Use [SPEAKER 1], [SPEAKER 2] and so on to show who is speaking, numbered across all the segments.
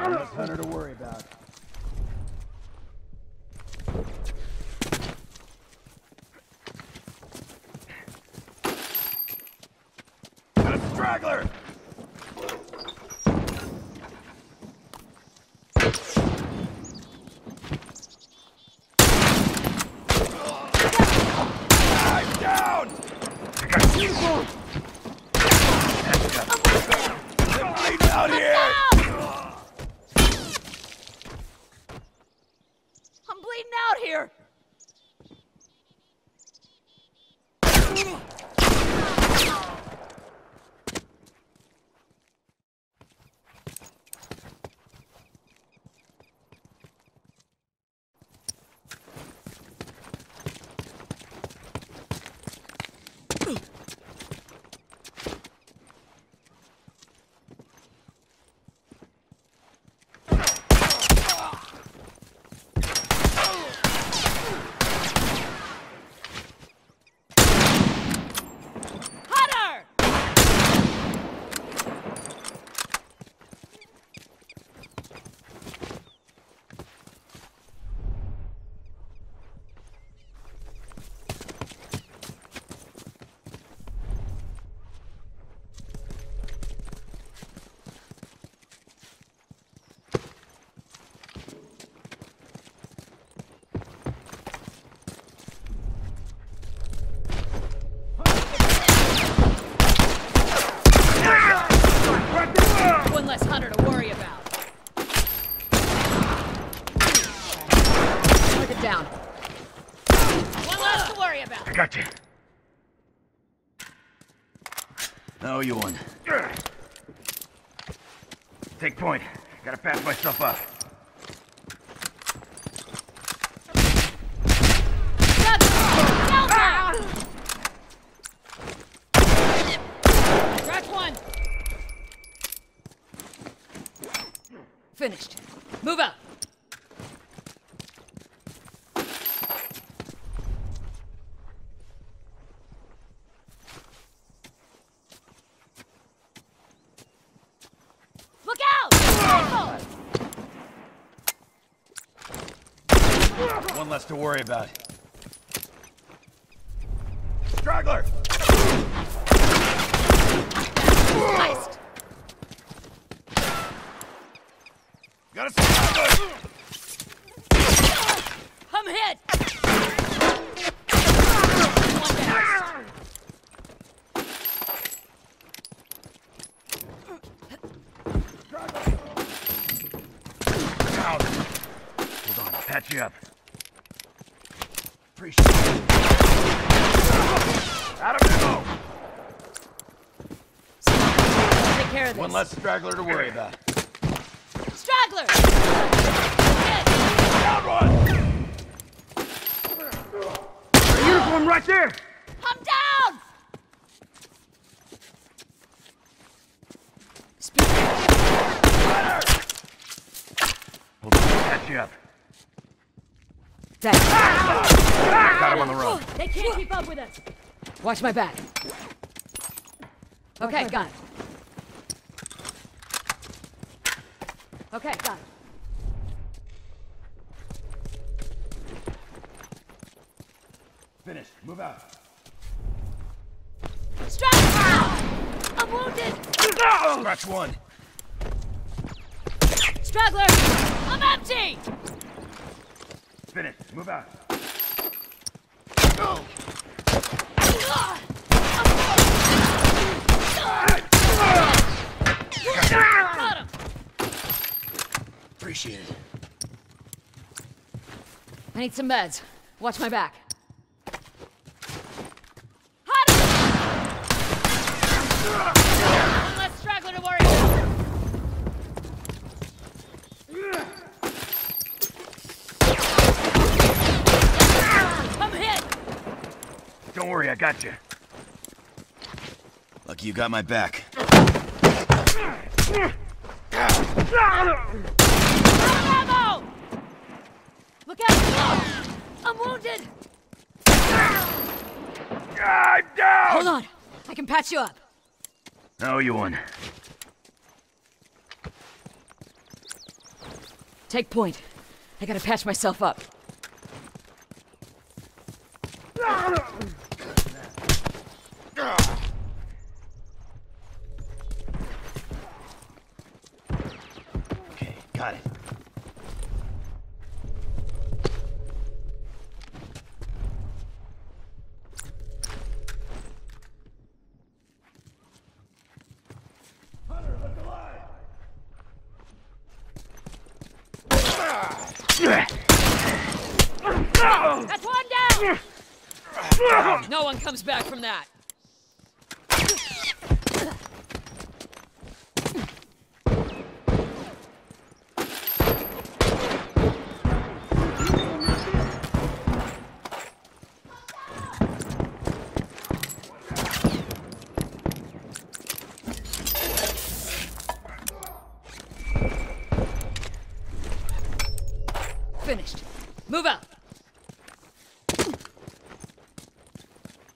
[SPEAKER 1] Hunter to worry about.
[SPEAKER 2] Got a straggler! I'm down! I got you! I'm bleeding out here!
[SPEAKER 3] I'm bleeding out here! Hunter! One less Hunter to worry about. Target down. One less to worry about.
[SPEAKER 2] I got you. Oh, you won. Take point. Gotta patch myself up.
[SPEAKER 3] Delta! One. Finished. Move out. Look out! Rifle!
[SPEAKER 2] One less to worry about. Straggler! Got a straggler!
[SPEAKER 3] I'm hit! One down.
[SPEAKER 2] Down. Hold on, I'll patch you up. Appreciate it. Out of ammo!
[SPEAKER 3] Take care of this.
[SPEAKER 2] One less straggler to worry about.
[SPEAKER 3] Straggler!
[SPEAKER 2] Down one! Uniform right there!
[SPEAKER 3] I'm down! Speed.
[SPEAKER 2] Hold on, I'll patch you up.
[SPEAKER 3] Dead.
[SPEAKER 2] Got him on the run.
[SPEAKER 3] Oh, they can't keep up with us. Watch my back. Okay, got it. Okay, got it.
[SPEAKER 2] Finished. Move out.
[SPEAKER 3] Straggler! I'm wounded!
[SPEAKER 2] Scratch one.
[SPEAKER 3] Straggler! I'm empty!
[SPEAKER 2] Finished. Move out.
[SPEAKER 3] Got him!
[SPEAKER 2] Appreciate it.
[SPEAKER 3] I need some meds. Watch my back. Hunter! One less straggler to worry about. I'm hit!
[SPEAKER 2] Don't worry, I got you. Lucky you got my back.
[SPEAKER 3] Out ammo! Look out! I'm wounded!
[SPEAKER 2] I'm down!
[SPEAKER 3] Hold on. I can patch you up.
[SPEAKER 2] Oh, you won.
[SPEAKER 3] Take point. I gotta patch myself up.
[SPEAKER 2] Got it.
[SPEAKER 4] That's one down!
[SPEAKER 3] No one comes back from that. Finished. Move out.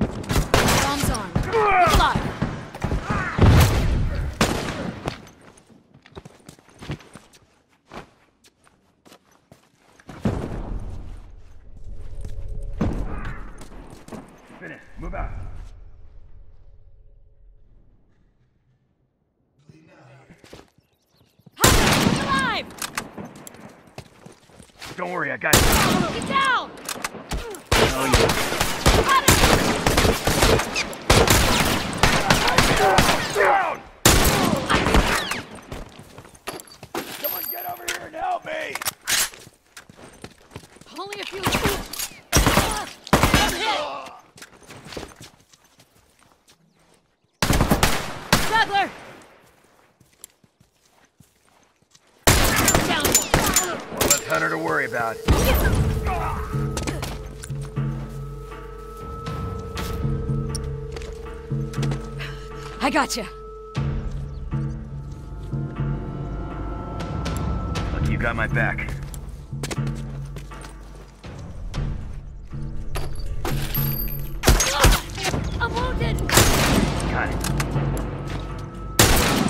[SPEAKER 3] Bombs on. Look alive.
[SPEAKER 2] Finish. Move out.
[SPEAKER 4] Look alive!
[SPEAKER 2] Don't worry, I got you.
[SPEAKER 4] Get down!
[SPEAKER 2] Oh, yeah.
[SPEAKER 4] Him!
[SPEAKER 2] Down! Someone get over here and help me!
[SPEAKER 3] Only a few.
[SPEAKER 4] I'm hit! Straggler!
[SPEAKER 3] Down one.
[SPEAKER 2] One less hunter to worry about.
[SPEAKER 3] I gotcha.
[SPEAKER 2] Lucky you got my back.
[SPEAKER 4] I'm wounded!
[SPEAKER 2] Got it.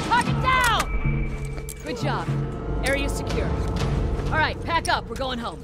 [SPEAKER 4] Target down!
[SPEAKER 3] Good job. Area secure. All right, pack up. We're going home.